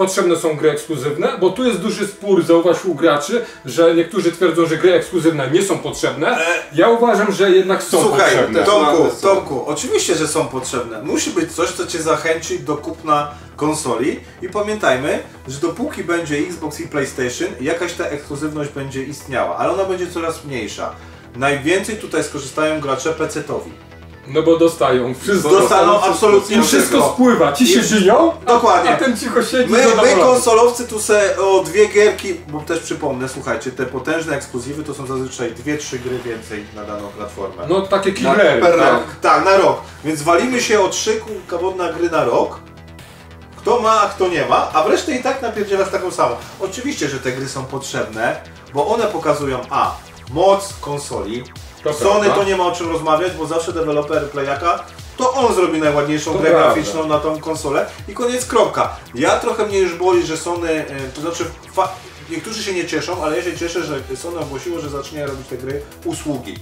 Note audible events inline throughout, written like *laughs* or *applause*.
potrzebne są gry ekskluzywne, bo tu jest duży spór, zauważ u graczy, że niektórzy twierdzą, że gry ekskluzywne nie są potrzebne. Ja uważam, że jednak są Słuchaj, potrzebne. Tomku. Tomku, oczywiście, że są potrzebne. Musi być coś, co cię zachęci do kupna konsoli i pamiętajmy, że dopóki będzie Xbox i PlayStation, jakaś ta ekskluzywność będzie istniała, ale ona będzie coraz mniejsza. Najwięcej tutaj skorzystają gracze PC-towi. No bo dostają. Wszystko Dostaną absolutnie Im wszystko wszystko. spływa. Ci się I- żyją, Dokładnie. a ten cicho siedzi My, my konsolowcy tu se o dwie gierki, bo też przypomnę, słuchajcie, te potężne ekskluzywy to są zazwyczaj dwie, trzy gry więcej na daną platformę. No takie killery. per tak? rok. Tak, na rok. Więc walimy się o trzy kawodne gry na rok. Kto ma, a kto nie ma, a wreszcie i tak napierdziela z taką samą. Oczywiście, że te gry są potrzebne, bo one pokazują a. Moc konsoli. To Sony prawda. to nie ma o czym rozmawiać, bo zawsze deweloper Playaka to on zrobi najładniejszą To grę prawda. graficzną na tą konsolę i koniec kropka. Ja trochę mnie już boli, że Sony, e, to znaczy niektórzy się nie cieszą, ale ja się cieszę, że Sony ogłosiło, że zacznie robić te gry usługi.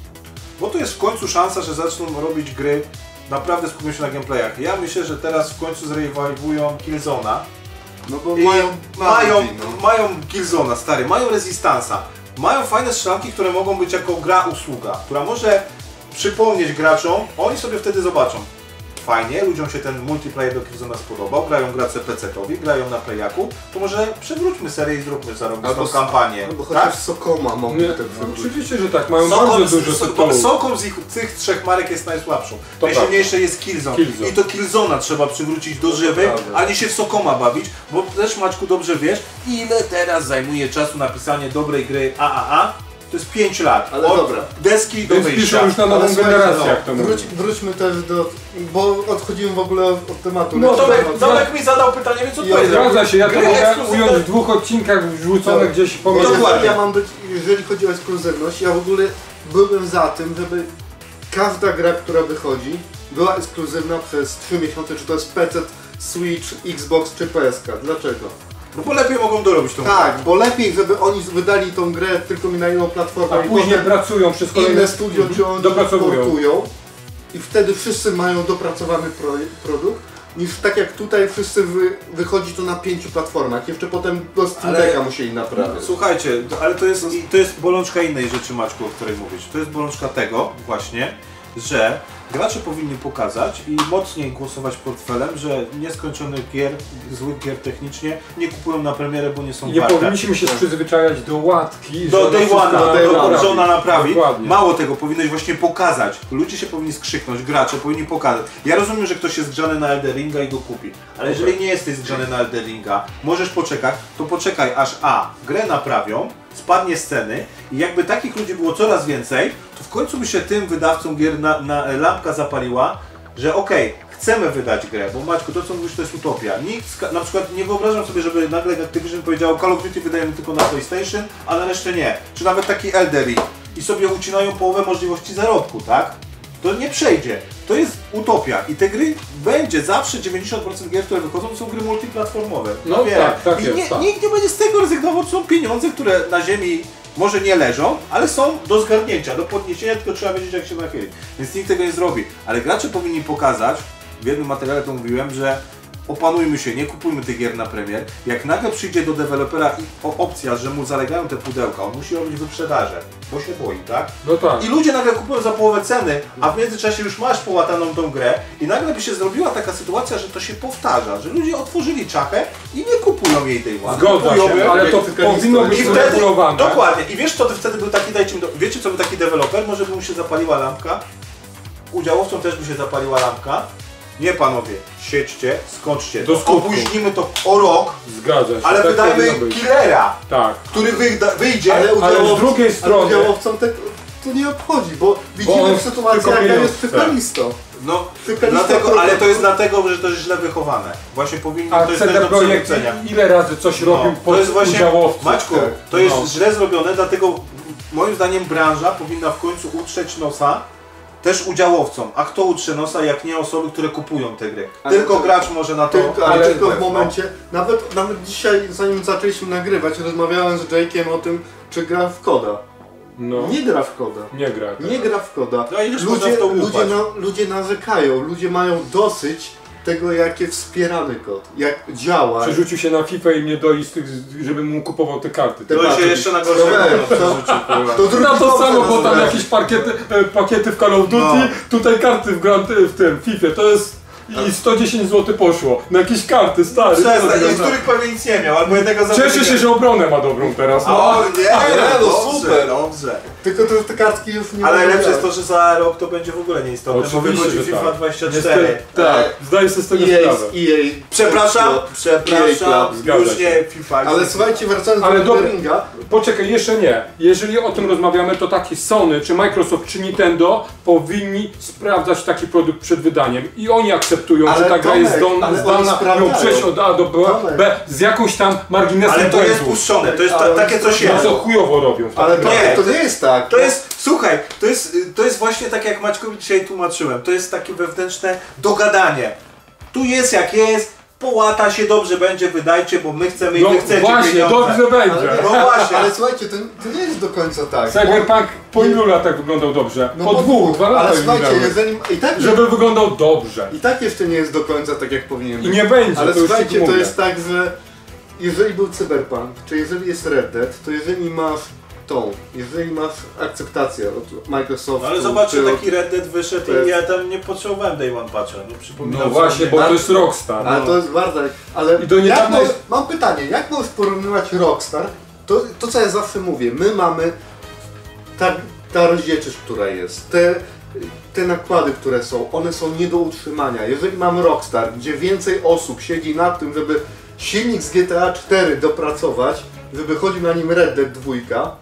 Bo to jest w końcu szansa, że zaczną robić gry naprawdę skupią się na gameplayach. Ja myślę, że teraz w końcu zrewajwują Killzona. No bo mają mają, no. mają Killzona, stary, mają Resistance'a. Mają fajne strzelanki, które mogą być jako gra usługa, która może przypomnieć graczom, oni sobie wtedy zobaczą. Fajnie, ludziom się ten multiplayer do Killzona spodobał, grają gracze PC-towi, grają na Playaku, to może przewróćmy serię i zróbmy zarobistą s- kampanię. Albo tak? chociaż Sokoma mogą Nie, tak no, wywrócić. oczywiście, że tak. Mają Sokom, bardzo dużo tytułów. Sokom z ich, tych trzech marek jest najsłabszą. To Najsilniejsze jest Killzone. Killzone. I to Killzona trzeba przywrócić do żywy, a nie się w Sokoma bawić, bo też Maćku dobrze wiesz, ile teraz zajmuje czasu napisanie dobrej gry AAA. To jest 5 lat. Ale Od dobra. deski do Więc wyjścia. piszą już na nową generację, no, jak to wróć. Wróćmy też do... bo odchodzimy w ogóle od, tematu. No, Tomek, Tomek mi zadał pytanie, więc odpowiedział. Zgadza się, ja to Gry ekskluzywne- ująć w dwóch odcinkach wrzuconych Tak. gdzieś pomiędzy. Dokładnie. Ja mam być, jeżeli chodzi o ekskluzywność, ja w ogóle byłbym za tym, żeby każda gra, która wychodzi, była ekskluzywna przez 3 miesiące, czy to jest PC, Switch, Xbox czy PSK. Dlaczego? No bo lepiej mogą dorobić tą Tak, bo lepiej, żeby oni wydali tą grę tylko na jedną platformę A i później pracują przez kolejne inne studio czy oni dopracowują. i wtedy wszyscy mają dopracowany pro, produkt, niż tak jak tutaj wszyscy wy, wychodzi to na pięciu platformach. Jeszcze potem do Steam Ale- Decka musieli naprawiać. Słuchajcie, to- ale to jest, to jest bolączka innej rzeczy, Maćku, o której mówisz. To jest bolączka tego właśnie, że gracze powinni pokazać i mocniej głosować portfelem, że nieskończonych gier, złych gier technicznie nie kupują na premierę, bo nie są Nie warte. powinniśmy się przyzwyczajać do łatki, Do day one, do, do, że ona naprawi. Dokładnie. Mało tego, powinnoś właśnie pokazać. Ludzie się powinni skrzyknąć, gracze powinni pokazać. Ja rozumiem, że ktoś jest zgrzany na Elderinga i go kupi, ale jeżeli nie jesteś zgrzany na Elderinga, możesz poczekać, to poczekaj aż A, grę naprawią, spadnie z ceny i jakby takich ludzi było coraz więcej, w końcu by się tym wydawcom gier na, na lampka zapaliła, że okej, chcemy wydać grę, bo Maćku, to co mówisz to jest utopia. Nikt, na przykład nie wyobrażam sobie, żeby nagle Activision powiedział Call of Duty wydajemy tylko na PlayStation, a na resztę nie. Czy nawet taki Elder Ring. I sobie ucinają połowę możliwości zarobku, tak? To nie przejdzie. To jest utopia. I te gry będzie zawsze 90% gier, które wychodzą, są gry multiplatformowe. No Wie. tak, tak I jest, nie, tak. nikt nie będzie z tego rezygnował, to są pieniądze, które na ziemi może nie leżą, ale są do zgarnięcia, do podniesienia, tylko trzeba wiedzieć jak się nachylić. Więc nikt tego nie zrobi. Ale gracze powinni pokazać, w jednym materiale to mówiłem, że opanujmy się, nie kupujmy tych gier na premier. Jak nagle przyjdzie do dewelopera i o, opcja, że mu zalegają te pudełka, on musi robić wyprzedaże, bo się boi, tak? No tak. I ludzie nagle kupują za połowę ceny, a w międzyczasie już masz połataną tą grę i nagle by się zrobiła taka sytuacja, że to się powtarza, że ludzie otworzyli czachę i nie kupują jej tej łazy. Zgoda Kupują się, ją, ale to tylko powinno być i wtedy, uregulowane. dokładnie, i wiesz co to wtedy był taki, dajcie mi do, wiecie co był taki deweloper, może by mu się zapaliła lampka, udziałowcom też by się zapaliła lampka, nie panowie, siedźcie, skończcie, Do skutku. opóźnimy to o rok, Zgadza się. ale tak wydajmy być. killera, Tak. który wyjda, wyjdzie, Ale, Ale z udziałowcom- drugiej strony- ale udziałowcom te, to nie obchodzi, bo widzimy on w sytuacji, tylko jaka jest pieniądze. cyklistą. No, dlatego, ale to jest dlatego, że to jest źle wychowane. Właśnie powinni, A to jest też do Projekt ile razy coś robił No, pod to jest właśnie, udziałowców? Maćku, tak. to jest No. źle zrobione, dlatego moim zdaniem branża powinna w końcu utrzeć nosa też udziałowcom. A kto utrze nosa, jak nie osoby, które kupują te gry? Ale Tylko to- gracz może na to... Tylko, ale, ale- tylko w no. momencie, nawet, nawet dzisiaj, zanim zaczęliśmy nagrywać, rozmawiałem z Jake'iem o tym, czy gra w koda. No. Nie gra w koda. Nie gra. tak. Nie gra w koda. No Ludzie, ludzie, na, ludzie narzekają, ludzie mają dosyć tego jakie wspieramy kod, jak działa. Przerzucił się na FIFA i mnie doi z tych, żebym mu kupował te karty. Te To się jeszcze na to weź, to to-. To drugi Na to samo, bo tam jakieś parkiety, e, pakiety w Call of Duty, No. tutaj karty w, Grand, w tym FIFA, to jest i 110 zł poszło na jakieś karty, stary. Przestań, To- niektórych pewnie nic nie miał, albo jednego Cieszę się, że obronę ma dobrą teraz. No. O nie, Ale no, no, dobrze, super. dobrze. Tylko to, te kartki już nie Ale najlepsze jest to, że za rok to będzie w ogóle nieistotne, bo wychodzi FIFA tak. 24. Niestety, tak, zdaję sobie z tego EA, sprawę. EA. Przepraszam, EA przepraszam, Club. Zgadza już się. nie FIFA. Ale słuchajcie, wracając Ale do. Ringa, Poczekaj, jeszcze nie. Jeżeli o tym rozmawiamy, to taki Sony, czy Microsoft, czy Nintendo powinni sprawdzać taki produkt przed wydaniem. I oni akceptują, Ale że ta gra Tomek, jest zdolna, zdolna ją przejść od A do B. B z jakąś tam marginesem Ale to jest puszczone, to jest ta, takie coś No jest. to chujowo robią. w ale to nie, to nie jest tak. To jest, słuchaj, to jest, to jest właśnie tak jak Maćkowi dzisiaj tłumaczyłem, to jest takie wewnętrzne dogadanie. Tu jest jak jest, połata się, dobrze będzie, wydajcie, bo my chcemy i No wy chcecie właśnie, pieniądze. dobrze będzie. Ale, No właśnie. ale słuchajcie, to, to nie jest do końca tak. Cyberpunk po ilu latach wyglądał dobrze? No po dwóch, dwa lata Ale słuchajcie, jeżeli i tak, Żeby wyglądał dobrze. i tak jeszcze nie jest do końca tak jak powinien I być. nie będzie, Ale to słuchajcie, to jest tak, że jeżeli był Cyberpunk, czy jeżeli jest Red Dead, to jeżeli masz tą, jeżeli masz akceptację od Microsoftu, No ale zobaczcie, czy od- taki Red Dead wyszedł to jest- i ja tam nie potrzebowałem Day One Patcha, nie przypominam No właśnie, bo to jest Rockstar. Ale to jest Bartek, ale I do możesz, jest- mam pytanie, jak możesz porównywać Rockstar, to, to co ja zawsze mówię, my mamy ta, ta rozdzielczość, która jest, te, te nakłady, które są, one są nie do utrzymania. Jeżeli mamy Rockstar, gdzie więcej osób siedzi nad tym, żeby silnik z GTA 4 dopracować, żeby chodził na nim Red Dead 2,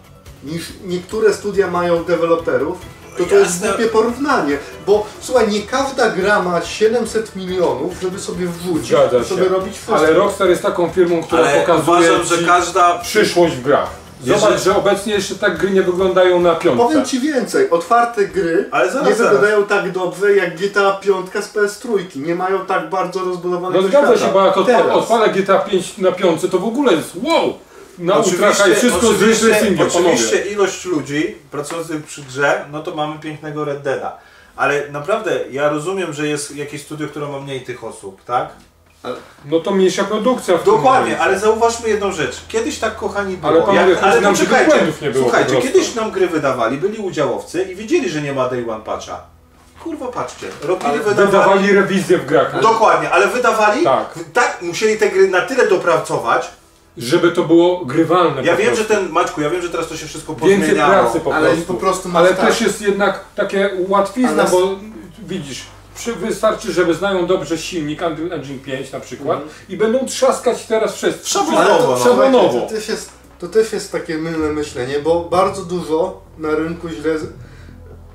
niż niektóre studia mają deweloperów, to to jest Jasne. głupie porównanie, bo słuchaj, nie każda gra ma 700 milionów, żeby sobie wrzucić, Zgadza żeby się. robić wszystko. Ale Rockstar jest taką firmą, która Ale pokazuje uważam, że ci każda... przyszłość w grach. Zobacz, Jeżeli- że obecnie jeszcze tak gry nie wyglądają na piątce. Powiem Ci więcej, otwarte gry Ale zaraz, nie zaraz. wyglądają tak dobrze jak GTA 5 z PS3. Nie mają tak bardzo rozbudowanego No zgadza się, świata. bo jak od, Teraz. odpalę GTA 5 na piątce, to w ogóle jest wow! Na ultraka i wszystko z oczywiście, oczywiście ilość ludzi pracujących przy grze, no to mamy pięknego Red Deada. Ale naprawdę, ja rozumiem, że jest jakieś studio, które ma mniej tych osób, tak? No to mniejsza produkcja w tym Dokładnie, ale zauważmy jedną rzecz. Kiedyś tak kochani było. Ale panowie, chodzi ale nam, błędów nie było Słuchajcie, kiedyś nam gry wydawali, byli udziałowcy i wiedzieli, że nie ma Day One Patcha. Kurwa, patrzcie. Robili, Ale wydawali... Wydawali rewizję w grach, Dokładnie, ale wydawali, Tak. tak, musieli te gry na tyle dopracować. Żeby to było grywalne Ja wiem, że ten, Maćku, ja wiem, że teraz to się wszystko Więcej pozmieniało. pracy po Ale prostu. po prostu Ale tak. też jest jednak takie łatwizna, Ale- bo widzisz, przy, wystarczy, żeby znają dobrze silnik Unreal Engine 5 na przykład i będą trzaskać teraz przez Szablonowo, no. Szablonowo. to, też jest, to też jest takie mylne myślenie, bo bardzo dużo na rynku źle z,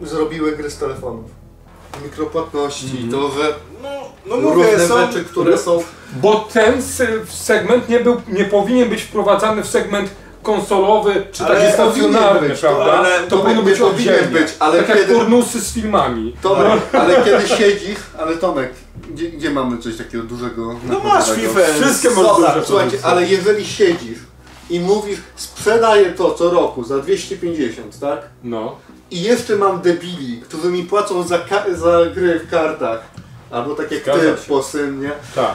zrobiły gry z telefonów. Mikropłatności, to, że No, no mówię, różne są... rzeczy, które są... Bo ten se- segment nie, był, nie powinien być wprowadzany w segment konsolowy czy Ale taki stacjonarny, być, prawda? ale to to powinno być powinien być, ale tak jak kiedy- pornusy z filmami. Tomek, ale kiedy siedzisz, ale Tomek, gdzie, gdzie mamy coś takiego dużego? No masz? FIFA. Wszystkie masz duże słuchajcie, ale jeżeli siedzisz i mówisz, sprzedaję to co roku za 250, tak? No. I jeszcze mam debili, którzy mi płacą za, za gry w kartach, albo tak jak Zgadza ty się. po synnie, Tak.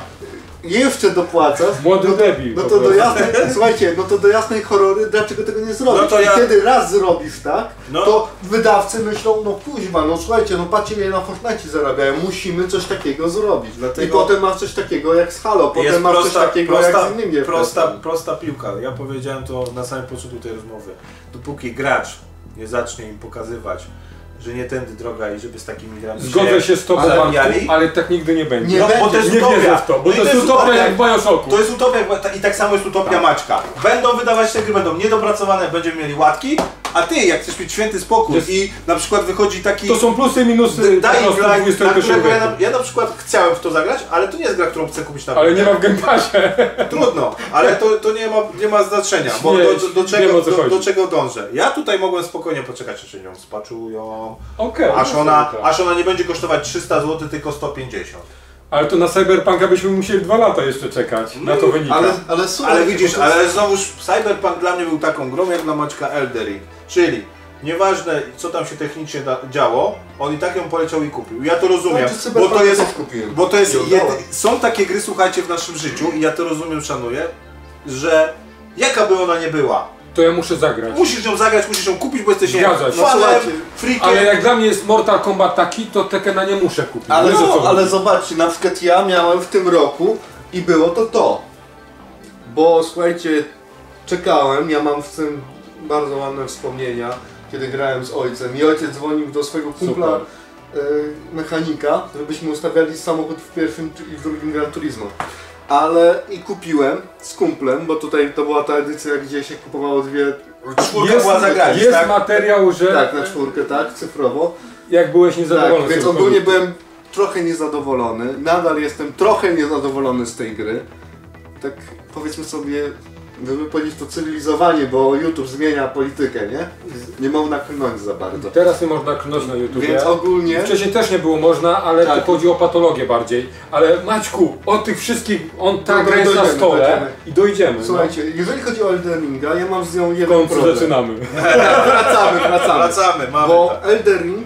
jeszcze dopłacasz, Młody no to, debil no po to do prostu. jasnej, *laughs* słuchajcie, no to do jasnej horrory, dlaczego tego nie zrobić? No to ja- I kiedy raz zrobisz tak, No. to wydawcy myślą, no kuźwa, no słuchajcie, no patrzcie ile na Fortnite zarabiają, musimy coś takiego zrobić. Dlatego- I potem masz coś takiego jak z Halo, potem masz coś takiego jak z innymi prosta, prosta piłka. Ja powiedziałem to na samym początku tej rozmowy. Dopóki gracz nie zacznie im pokazywać, że nie tędy droga i żeby z takimi grami Zgodzę się z tobą, ale tak nigdy nie będzie. Nie No, bo będzie. to jest Nie utopia. wierzę w to, bo No to jest utopia jak w Bioshocku. To jest utopia i tak samo jest utopia Maćka. Będą wydawać te gry, będą niedopracowane, będziemy mieli łatki, a ty jak chcesz mieć święty spokój Jest- i na przykład wychodzi taki... To są plusy i minusy Dying Light, na którego ja na, ja na przykład chciałem w to zagrać, ale to nie jest gra, którą chcę kupić na Ale nie ma w Game Passie. Trudno, ale to, to nie, ma, nie ma znaczenia, bo Nie, do, do, do, czego, do, do czego dążę. Ja tutaj mogłem spokojnie poczekać, aż się nią spaczują, Okej. aż no ona, aż ona nie będzie kosztować 300 zł, tylko 150. Ale to na Cyberpunka byśmy musieli dwa lata jeszcze czekać. No Na to wynika. Ale, ale słuchaj, Ale widzisz, bo to jest- ale znowuż Cyberpunk dla mnie był taką grą jak dla Maćka Eldering. Czyli Nieważne co tam się technicznie da- działo, on i tak ją poleciał i kupił. Ja to rozumiem, bo to jest, bo to jest są takie gry, słuchajcie, w naszym życiu i ja to rozumiem, szanuję, że jaka by ona nie była, To ja muszę zagrać. musisz ją zagrać, musisz ją kupić, bo jesteś Zgadza się. No fanem, słuchajcie, freakiem. Ale jak dla mnie jest Mortal Kombat taki, to Tekena nie muszę kupić. Ale, Wiesz, o co no, ale zobaczcie, na przykład ja miałem w tym roku i było to to. Bo słuchajcie, czekałem, ja mam w tym bardzo ładne wspomnienia, kiedy grałem z ojcem i ojciec dzwonił do swojego kumpla Super. e, mechanika, żebyśmy ustawiali samochód w pierwszym i w drugim Gran Turismo. Ale i kupiłem z kumplem, bo tutaj to była ta edycja, gdzie się kupowało dwie, Czwórka Jest, była zagrać, jest tak? materiał, że tak, na czwórkę, tak, cyfrowo. jak byłeś niezadowolony Tak, więc ogólnie byłem trochę niezadowolony. Nadal jestem trochę niezadowolony z tej gry. Tak powiedzmy sobie, żeby powiedzieć to cywilizowanie, bo YouTube zmienia politykę, nie? Nie można klnąć za bardzo. Teraz nie można klnąć na YouTube. Więc ogólnie... Wcześniej też nie było można, ale Tak. tu chodzi o patologię bardziej. Ale Maćku, o tych wszystkich, on tak Dobra, gra jest na stole dojdziemy. i dojdziemy. Słuchajcie, jeżeli chodzi o Elden Ringa, ja mam z nią no. jeden końcu problem. zaczynamy. *laughs* Wracamy, wracamy. Wracamy, mamy. Bo Elden Ring